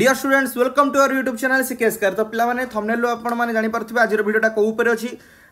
dear students welcome to our YouTube channel সিকেএসকার তো পিলামানে থমনেলু আপনার জাঁপারে আজর ভিডিওটা কেউ উপরে অছি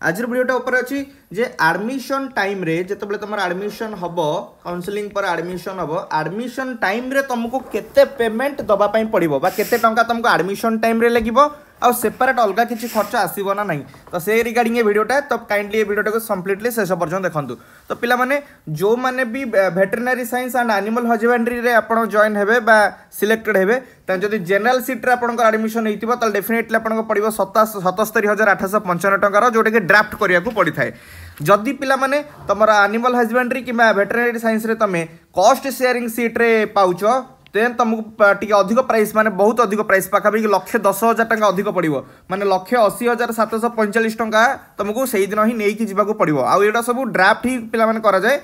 আজর ভিডিওটা উপরে অছি যে আডমিশন টাইমরে যেতবে তোমার আডমিশন হব কাউন্সেলিং পরে আডমিশন হব আডমিশন টাইমরে তোমাকে কেতে পেমেন্ট দেওয়া পড়ব বা কেতে টঙ্কা তোমাকে আডমিশন টাইমরে লাগিব আউ সেপারেট অলগা কিছু খরচ আসব না নাই তো সে রিগার্ডিং এ ভিডিওটা তো কাইন্ডলি এ ভিডিওটাকে কমপ্লিটলি শেষ পর্যন্ত দেখন্তু তো পিলামানে যে B veterinary science and animal হজবেন্ড্রিরে আপনার জয়েন হবে বা সিলেক্টেড হবে তা যদি জেনারেল সিট্রে আপনার আডমিশন হয়েছিল তাহলে ডেফিনেটলি আপনার পড়ব সতাশ সতস্তরি হাজার আঠশো পঞ্চান্ন টাকার যেটাকি ड्राफ्ट करने को पड़ता है जदि पाने तुम आनिमल हजबैंड्री कि भेटेनरी सैंस तुम कस्ट सेयरिंग सीट्रे पाच देन तुमक टे अधिक प्राइस मानते बहुत अधिक प्राइस पाखापाखि लक्ष दस हजार टाँग अधिक पड़ो मैंने लक्ष अशी हजार सतश पैंचाश टाँह तुमको से दिन ही नहींक पड़ो आउटा सब ड्राफ्ट ही पाने जाए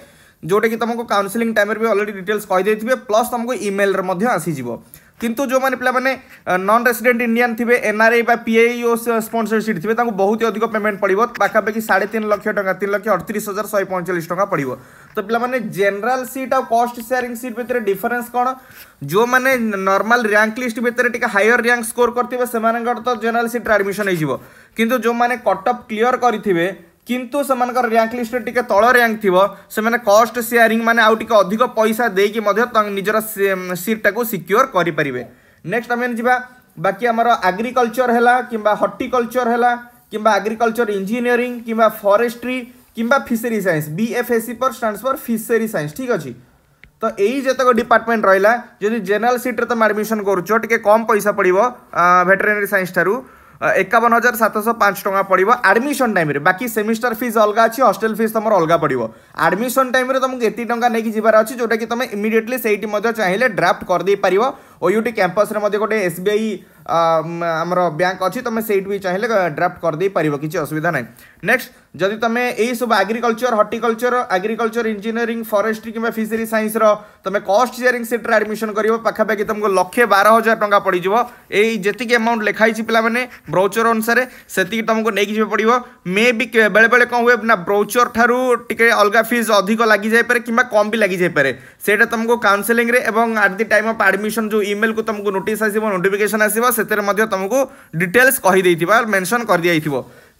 जोटा कि तुमको काउनसलींग टाइम भी अलरेडी डिटेल्स कहीदे प्लस तुमको इमेल आसीज কিন্তু ଯେଉଁମାନେ ପିଲାମାନେ ନନ୍ ରେସିଡେଣ୍ଟ ଇଣ୍ଡିଆନ୍ ଥିବେ ଏନ୍ଆର୍ଆଇ ବା ପିଆଇ ଓ ସ୍ପନ୍ସରସିପ୍ ଥିବେ ତାଙ୍କୁ ବହୁତ ଅଧିକ ପେମେଣ୍ଟ ପଡ଼ିବ ପାଖାପାଖି ସାଢ଼େ ତିନି ଲକ୍ଷ ଟଙ୍କା ତିନି ଲକ୍ଷ ଅଠତିରିଶ ହଜାର ଶହେ ପଇଁଚାଳିଶ ଟଙ୍କା ପଡ଼ିବ ତ ପିଲାମାନେ ଜେନେରାଲ ସିଟ୍ ଆଉ କଷ୍ଟ ସେୟାରିଂ ସିଟ୍ ଭିତରେ ଡିଫରେନ୍ସ କ'ଣ ଯେଉଁମାନେ ନର୍ମାଲ ର୍ୟାଙ୍କ ଲିଷ୍ଟ ଭିତରେ ଟିକେ ହାୟର ର୍ୟାଙ୍କ ସ୍କୋର କରିଥିବେ ସେମାନଙ୍କର ତ ଜେନେରାଲ ସିଟ୍ରେ ଆଡ଼ମିସନ୍ ହେଇଯିବ କିନ୍ତୁ ଯେଉଁମାନେ କଟଅଫ୍ କ୍ଲିଅର କରିଥିବେ किंतु से मैं लिस्ट टे तल रैंक थी से कस्ट सेयारिंग मैंने आगे अधिक पैसा दे कि निजर सीटा को सिक्योर करेंगे नेक्स्ट आम जा बाकी आम आग्रिकलचर है कि हर्टिकलचर है कि आग्रिकलचर इंजीनियरी कि फरेस्ट्री कि fishery science B F S C फर स्टाण फर फिशरी सैंस ठीक अच्छे तो यही जतक डिपार्टमेंट रहा जो जेनेल सीट्रे तुम आडमिशन कम पैसा पड़ा भेटेनरी सैंस ठार् একাবন হাজার সাতশো পাঁচ টাকা পড়ব আডমিশন টাইমে বাকি সেমিস্টার ফিজ অলগা আছে হস্টেল ফিজ তোমার অলগা পড়ব আডমিশন টাইমে তোমাকে এত টাকা নিয়ে যাবার আছে যেটা কি তুমি ইমিডিয়েটলি সেইটি চাইলে ড্রাফ্ট করে দিয়ে পার ओयूटी कैंपस गोटे एस बी आई आम बैंक अच्छी तुम भी चाहिए ड्राफ्ट करदे पार किसी असुविधा ना नेक्स्ट जदि तुम यही सब agriculture horticulture agriculture engineering forestry कि फिशरी सैंसर तुम कस्ट सेयरिंग एडमिशन आडमिशन कर पाखापाखि तुमको लक्षे बार हजार टाँग पड़ज यक एमाउंट लिखाई पे ब्रोचर अनुसार से तुमको नहीं पड़ो मे बी बेले बेले कौन हुए ना ब्रोचर ठारे अलग फिज अधिक लगी जाए कि कम भी लगी जाए से तुमको काउनसेंगे और at the time of admission जो इमेल को तुमको नोटिस आसव नोटिफिकेशन आसमु डिटेल्स कही मेनसन कर दी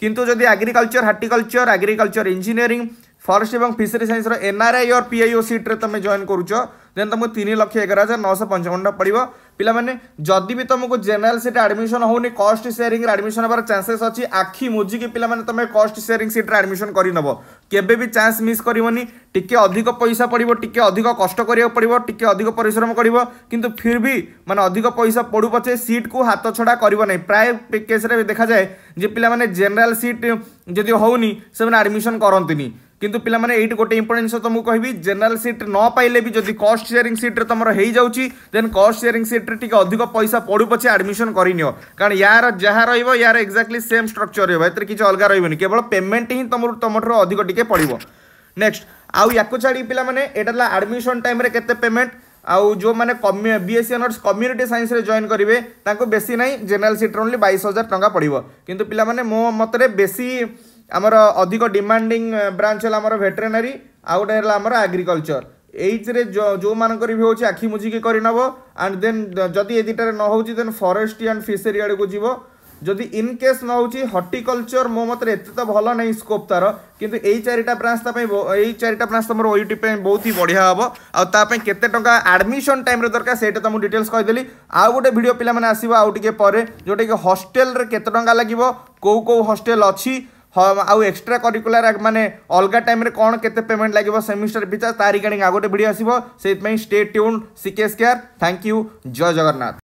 कितु जदि agriculture horticulture agriculture engineering forest और फिशरी सैन्सर एनआरआई और पीआईओ सीट्रे तुम जॉन करुच देन तुमको तीन लक्ष एगार हजार नौश पंचवन टा पड़ा ପିଲାମାନେ ଯଦି ବି ତୁମକୁ ଜେନେରାଲ ସିଟ୍ ଆଡ଼ମିସନ୍ ହେଉନି କଷ୍ଟ ସେୟାରିଂରେ ଆଡ଼ମିସନ୍ ହେବାର ଚାନ୍ସେସ୍ ଅଛି ଆଖି ମୁଜିକି ପିଲାମାନେ ତୁମେ କଷ୍ଟ ସେୟାରିଂ ସିଟ୍ରେ ଆଡ଼ମିସନ୍ କରିନେବ କେବେ ବି ଚାନ୍ସ ମିସ୍ କରିବନି ଟିକେ ଅଧିକ ପଇସା ପଡ଼ିବ ଟିକେ ଅଧିକ କଷ୍ଟ କରିବାକୁ ପଡ଼ିବ ଟିକେ ଅଧିକ ପରିଶ୍ରମ କରିବ କିନ୍ତୁ ଫିର୍ ବି ମାନେ ଅଧିକ ପଇସା ପଡ଼ୁ ପଛେ ସିଟ୍କୁ ହାତ ଛଡ଼ା କରିବ ନାହିଁ ପ୍ରାୟ କେସ୍ରେ ଦେଖାଯାଏ ଯେ ପିଲାମାନେ ଜେନେରାଲ ସିଟ୍ ଯଦି ହେଉନି ସେମାନେ ଆଡ଼ମିସନ୍ କରନ୍ତିନି কিন্তু পিলামানে এইটি গোটে ইম্পর্টেন্ট জিনিস তুমি কবি জেনারেল সিট ন পাইলে বি যদি কস্ট সেয়ারিং সিট্রে তোমার হয়ে যাচ্ছি দেন কস্ট সেয়ারিং সিট্রে টিকি অধিক পয়সা পড়ু পছে আডমিশন করে নিও কারণ ইয়ার যা রহব ইয়ার এক্সাক্টলি সেম স্ট্রকচর রহব এতে কিছু অলগা রহবনি কেবল পেমেন্ট হি তোমার তোমার অধিক টিকি পড়ব নেক্সট আউ ইয়াকু ছাড়ি পিলামানে এটা হল আডমিশন টাইমে কেতে পেমেন্ট ଆଉ ଯେଉଁମାନେ କମ୍ୟୁ B S C honours community ସାଇନ୍ସରେ ଜଏନ୍ କରିବେ ତାଙ୍କୁ ବେଶୀ ନାହିଁ ଜେନେରାଲ୍ ସିଟ୍ରେ ଓନ୍ଲି ବାଇଶ ହଜାର ଟଙ୍କା ପଡ଼ିବ କିନ୍ତୁ ପିଲାମାନେ ମୋ ମତରେ ବେଶୀ ଆମର ଅଧିକ ଡିମାଣ୍ଡିଂ ବ୍ରାଞ୍ଚ ହେଲା ଆମର ଭେଟେରିନାରୀ ଆଉ ଗୋଟେ ହେଲା ଆମର ଆଗ୍ରିକଲଚର ଏଇଥିରେ ଯେଉଁମାନଙ୍କର ବି ହେଉଛି ଆଖି ମୁଜିକି କରିନେବ ଆଣ୍ଡ ଦେନ୍ ଯଦି ଏ ଦୁଇଟାରେ ନ ହେଉଛି ଦେନ୍ ଫରେଷ୍ଟ ଆଣ୍ଡ ଫିସେରୀ ଆଡ଼କୁ ଯିବ ଯଦି ଇନ୍ କେସ୍ ନ ହେଉଛି ହର୍ଟିକଲଚର ମୋ ମତରେ ଏତେ ତ ଭଲ ନାହିଁ ସ୍କୋପ୍ ତା'ର କିନ୍ତୁ ଏଇ ଚାରିଟା ବ୍ରାଞ୍ଚ ତା ପାଇଁ ଏଇ ଚାରିଟା ବ୍ରାଞ୍ଚ ତୁମର ଓୟୁଟି ପାଇଁ ବହୁତ ହି ବଢ଼ିଆ ହେବ ଆଉ ତା ପାଇଁ କେତେ ଟଙ୍କା ଆଡ଼ମିସନ୍ ଟାଇମ୍ରେ ଦରକାର ସେଇଟା ତୁମକୁ ଡିଟେଲ୍ସ କହିଦେଲି ଆଉ ଗୋଟେ ଭିଡ଼ିଓ ପିଲାମାନେ ଆସିବ ଆଉ ଟିକେ ପରେ ଯେଉଁଟାକି ହଷ୍ଟେଲରେ କେତେ ଟଙ୍କା ଲାଗିବ କେଉଁ କେଉଁ ହଷ୍ଟେଲ ଅଛି हाँ, आउ एक्सट्रा करिकुलार मैंने अलग टाइम कौन के पेमेंट लगे सेमिस्टर भितर तार रिगार्डिंग गोटे भिड आसो से stay tune CK square thank you Jai Jagannath